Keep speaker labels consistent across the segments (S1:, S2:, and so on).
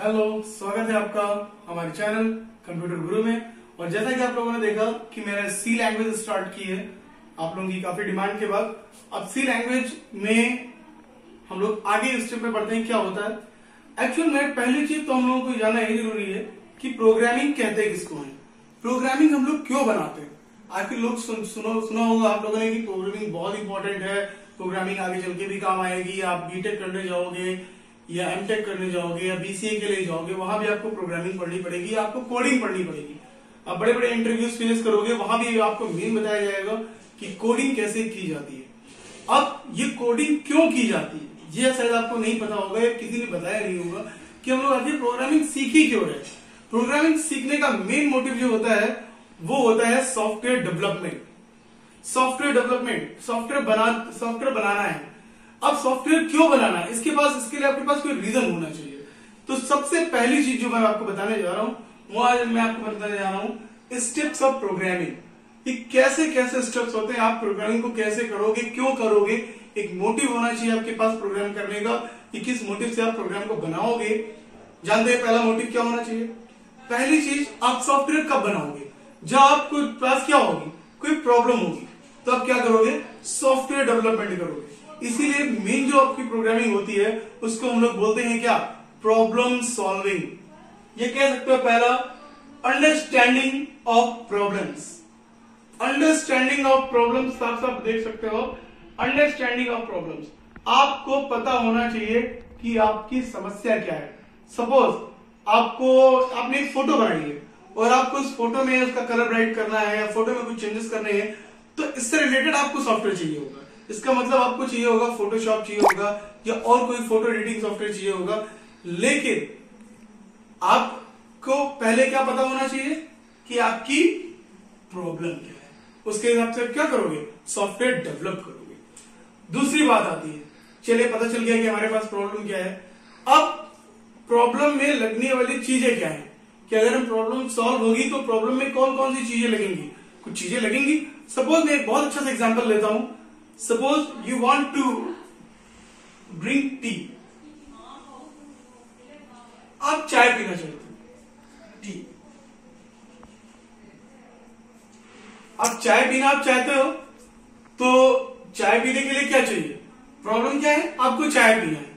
S1: Hello स्वागत है आपका हमारे चैनल कंप्यूटर गुरु में। और जैसा कि आप लोगों ने देखा कि मैंने सी लैंग्वेज स्टार्ट की है आप लोगों की काफ़ी डिमांड के बाद। अब सी लैंग्वेज में हम लोग आगे स्टेप में बढ़ते हैं क्या होता है? एक्चुअल में पहली चीज़ तो हम लोगों को जानना यही ज़रूरी है कि प्रोग्रामिंग कहते हैं किसको है? प्रोग्रामिंग हम लोग क्यों बनाते हैं? आखिर लोग सुन, सुनो सुना होगा आप लोगों ने कि प्रोग्रामिंग बहुत इंपॉर्टेंट है। प्रोग्रामिंग आगे चल के भी काम आएगी आप बीटेक करने जाओगे या एमटेक करने जाओगे या बीसीए के लिए जाओगे, वहाँ भी आपको प्रोग्रामिंग पढ़नी पड़ेगी, आपको कोडिंग पढ़नी पड़ेगी। आप बड़े बड़े इंटरव्यूज़ फिनिश करोगे, वहाँ भी आपको मेन बताया जाएगा कि कोडिंग कैसे की जाती है। अब ये कोडिंग क्यों की जाती है? ये शायद आपको नहीं पता होगा या किसी ने बताया नहीं होगा कि हम लोग आगे प्रोग्रामिंग सीखी क्यों रहे प्रोग्रामिंग सीखने का मेन मोटिव जो होता है, वो होता है software development software development software बना सॉफ्टवेयर बनाना है। अब सॉफ्टवेयर क्यों बनाना है? इसके पास, इसके लिए आपके पास कोई रीजन होना चाहिए। तो सबसे पहली चीज़ जो मैं आपको बताने जा रहा हूँ, वो आज मैं आपको बताने जा रहा हूँ स्टेप्स ऑफ़ प्रोग्रामिंग कि कैसे कैसे स्टेप्स होते हैं? आप प्रोग्रामिंग को कैसे करोगे, क्यों करोगे? एक मोटिव होना चाहिए आपके पास प्रोग्राम करने का, कि किस मोटिव से आप प्रोग्राम को बनाओगे। जानते हैं पहला मोटिव क्या होना चाहिए? पहली चीज़, आप सॉफ्टवेयर कब बनाओगे? जब आपको पास क्या होगी? कोई प्रॉब्लम होगी तो आप क्या करोगे? सॉफ्टवेयर डेवलपमेंट करोगे। इसीलिए मेन जो आपकी प्रोग्रामिंग होती है, उसको हम लोग बोलते हैं क्या? प्रॉब्लम सॉल्विंग ये कह सकते हो पहला understanding of problems understanding of problems साफ़ साफ़ देख सकते हो। अंडरस्टैंडिंग ऑफ़ प्रॉब्लम्स आपको पता होना चाहिए कि आपकी समस्या क्या है। सपोज़ आपको, आपने एक फ़ोटो बनाई है, और आपको इस फ़ोटो में उसका कलर ब्राइट करना है या फ़ोटो में कुछ चेंजेस करने हैं तो इससे रिलेटेड आपको सॉफ्टवेयर चाहिए होगा। इसका मतलब आपको चाहिए होगा फोटोशॉप चाहिए होगा या और कोई फ़ोटो एडिटिंग सॉफ्टवेयर चाहिए होगा। लेकिन आपको पहले क्या पता होना चाहिए कि आपकी प्रॉब्लम क्या है। उसके हिसाब से क्या करोगे? सॉफ्टवेयर डेवलप करोगे। दूसरी बात आती है। चलिए, पता चल गया कि हमारे पास प्रॉब्लम क्या है। अब प्रॉब्लम में लगने वाली चीज़ें क्या है? कि अगर हम प्रॉब्लम सॉल्व होगी तो प्रॉब्लम में कौन कौन सी चीज़ें लगेंगी? कुछ चीज़ें लगेंगी। सपोज़ मैं एक बहुत अच्छा सा एग्जांपल लेता हूँ। Suppose you want to drink tea आप चाय पीना चाहते हो। टी आप चाय पीना आप चाहते हो तो चाय पीने के लिए क्या चाहिए? प्रॉब्लम क्या है? आपको चाय पीना है।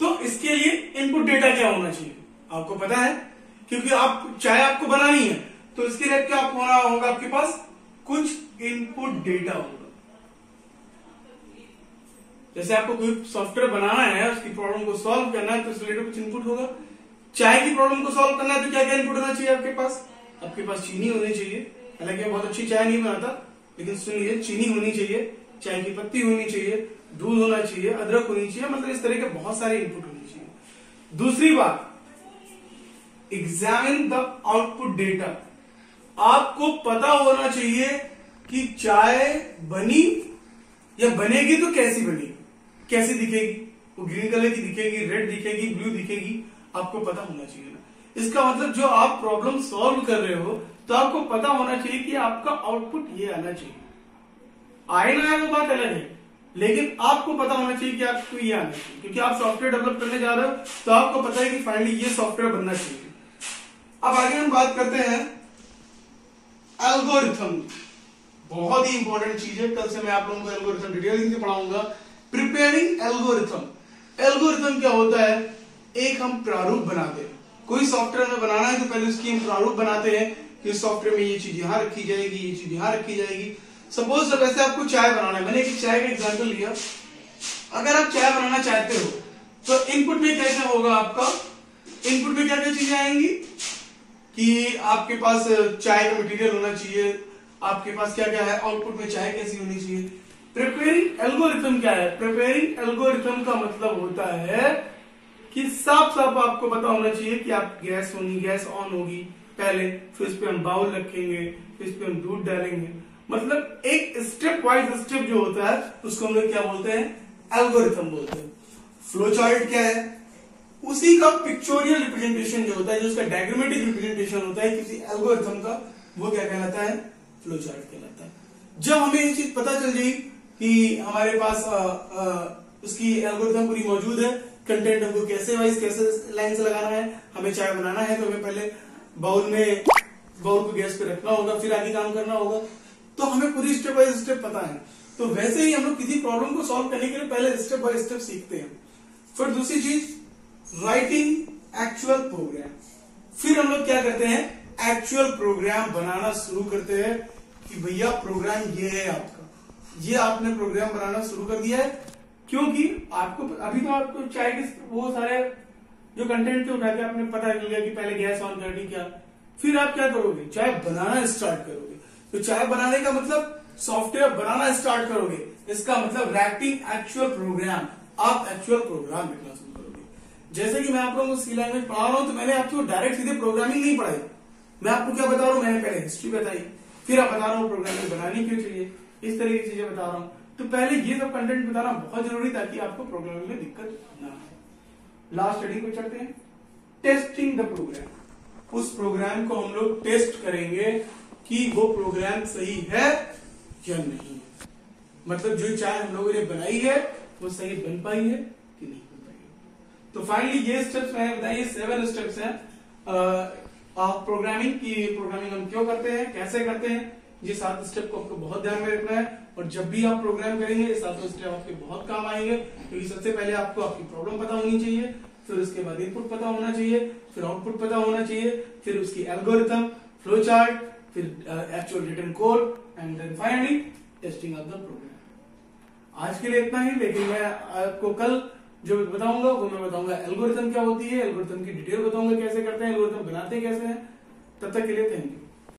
S1: तो इसके लिए इनपुट डेटा क्या होना चाहिए? आपको पता है? क्योंकि आप, चाय आपको बनानी है तो इसके लिए क्या होना होगा आपके पास? कुछ इनपुट डेटा होगा। जैसे आपको कोई सॉफ्टवेयर बनाना है, उसकी प्रॉब्लम को सॉल्व करना है तो इस रिलेटेड कुछ इनपुट होगा। चाय की प्रॉब्लम को सॉल्व करना है तो क्या क्या इनपुट होना चाहिए आपके पास? आपके पास चीनी होनी चाहिए। हालाँकि बहुत अच्छी चाय नहीं बनाता, लेकिन सुनिए, चीनी होनी चाहिए, चाय की पत्ती होनी चाहिए, दूध होना चाहिए, अदरक होनी चाहिए मतलब इस तरह के बहुत सारे इनपुट होने चाहिए। दूसरी बात एग्जामिन द आउटपुट डेटा आपको पता होना चाहिए कि चाय बनी या बनेगी तो कैसी बनेगी कैसी दिखेगी? वो ग्रीन कलर की दिखेगी रेड दिखेगी ब्लू दिखेगी, आपको पता होना चाहिए ना। इसका मतलब जो आप प्रॉब्लम सॉल्व कर रहे हो तो आपको पता होना चाहिए कि आपका आउटपुट ये आना चाहिए। आए ना आए वो बात अलग है, लेकिन आपको पता होना चाहिए कि आपको ये आना चाहिए। क्योंकि आप सॉफ्टवेयर डेवलप करने जा रहे हो तो आपको पता है कि फाइनली ये सॉफ्टवेयर बनना चाहिए। अब आगे हम बात करते हैं एल्गोरिथम बहुत ही इंपॉर्टेंट चीज़ है। कल से मैं आप लोगों को एल्गोरिथम डिटेलिंग से पढ़ाऊँगा। प्रिपेयरिंग एल्गोरिथम एल्गोरिथम क्या होता है? एक हम प्रारूप बनाते हैं। कोई सॉफ्टवेयर में बनाना है तो पहले उसकी हम प्रारूप बनाते हैं कि सॉफ्टवेयर में ये चीज़ यहाँ रखी जाएगी, ये चीज़ यहाँ रखी जाएगी। सपोज़ ऐसे आपको चाय बनाना है। मैंने एक चाय का एग्ज़ाम्पल लिया। अगर आप चाय बनाना चाहते हो तो इनपुट में कैसे होगा आपका? इनपुट में क्या क्या चीज़ें आएँगी? कि आपके पास चाय का मटेरियल होना चाहिए। आपके पास क्या क्या है? आउटपुट में चाय कैसी होनी चाहिए? प्रिपेयरिंग एल्गोरिथम क्या है? प्रिपेयरिंग एल्गोरिथम का मतलब होता है कि साफ़ साफ़ आपको पता होना चाहिए कि आप गैस होनी गैस ऑन होगी। पहले फिर इस पे हम बाउल रखेंगे, फिर इस पे हम दूध डालेंगे। मतलब एक स्टेप वाइज स्टेप जो होता है, उसको हम लोग क्या बोलते हैं? एल्गोरिथम बोलते हैं। फ्लो चार्ट क्या है? उसी का पिक्चोरियल रिप्रेजेंटेशन जो होता है, जो उसका डायग्रामेटिक रिप्रेजेंटेशन होता है, किसी एल्गोरिथम का, वो क्या कहलाता है? फ्लो चार्ट कहलाता है। जब हमें ये चीज़ पता चल जाए कि हमारे पास आ, आ, उसकी एल्गोरिथम पूरी मौजूद है। कंटेंट हमको कैसे वाइज कैसे लाइन से लगाना है हमें चाय बनाना है तो हमें पहले बाउल में बाउल को गैस पे रखना होगा फिर आगे काम करना होगा। तो हमें पूरी स्टेप बाय स्टेप पता है। तो वैसे ही हम लोग किसी प्रॉब्लम को सॉल्व करने के लिए पहले स्टेप बाय स्टेप सीखते हैं। फिर दूसरी चीज़ राइटिंग एक्चुअल प्रोग्राम फिर हम लोग क्या करते हैं एक्चुअल प्रोग्राम बनाना शुरू करते हैं कि भैया प्रोग्राम ये है आपका। ये आपने प्रोग्राम बनाना शुरू कर दिया है, क्योंकि आपको अभी तो आपको चाय के वो सारे जो कंटेंट थे उठा के आपने पता चल गया कि पहले गैस ऑन करनी क्या, फिर आप क्या करोगे? चाय बनाना स्टार्ट करोगे। तो चाय बनाने का मतलब सॉफ्टवेयर बनाना स्टार्ट करोगे। इसका मतलब रैपिंग एक्चुअल प्रोग्राम आप एक्चुअल प्रोग्राम लिखना शुरू करोगे। जैसे कि मैं आप लोगों को सी लैंग्वेज पढ़ा रहा हूँ तो मैंने आपको डायरेक्ट सीधे प्रोग्रामिंग नहीं पढ़ाई। मैं आपको क्या बता रहा हूँ? मैंने पहले हिस्ट्री बताई। फिर आप बता रहा हूँ प्रोग्रामिंग बनानी क्यों चाहिए। इस तरह की चीज़ें बता रहा हूँ। तो पहले ये सब कंटेंट बताना बहुत ज़रूरी ताकि आपको प्रोग्रामिंग में दिक्कत ना आए। लास्ट स्टडी को चलते हैं। टेस्टिंग द प्रोग्राम उस प्रोग्राम को हम लोग टेस्ट करेंगे कि वो प्रोग्राम सही है या नहीं। मतलब जो चाय हम लोगों ने बनाई है, वो सही बन पाई है कि नहीं बन पाई है। तो फाइनली ये स्टेप्स मैंने बताइए सेवन स्टेप्स हैं। प्रोग्रामिंग की प्रोग्रामिंग हम क्यों करते हैं, कैसे करते हैं? ये सात स्टेप को आपको बहुत ध्यान में रखना है और जब भी आप प्रोग्राम करेंगे, ये सातों स्टेप आपके बहुत काम आएँगे। क्योंकि सबसे पहले आपको आपकी प्रॉब्लम पता होनी चाहिए, फिर उसके बाद इनपुट पता होना चाहिए, फिर आउटपुट पता होना चाहिए, फिर उसकी एल्गोरिथम फ्लो चार्ट फिर actual written code and then finally testing of the program आज के लिए इतना ही, लेकिन मैं आपको कल जो बताऊँगा, वो मैं बताऊँगा एल्गोरिथम क्या होती है एल्गोरिथम की डिटेल बताऊँगा कैसे करते हैं एल्गोरिथम बनाते कैसे हैं। तब तक के लिए थैंक यू